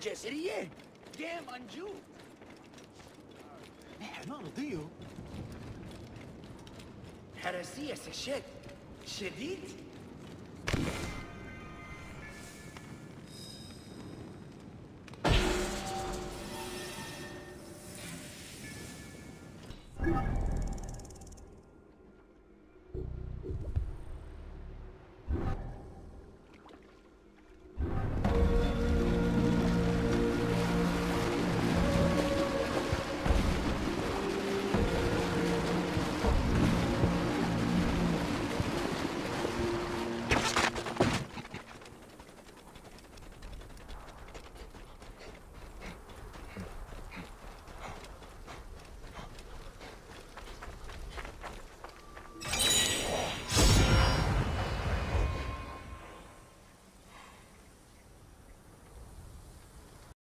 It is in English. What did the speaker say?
largesse, idiot! Damn unjust! معنى حراسية سشد شديد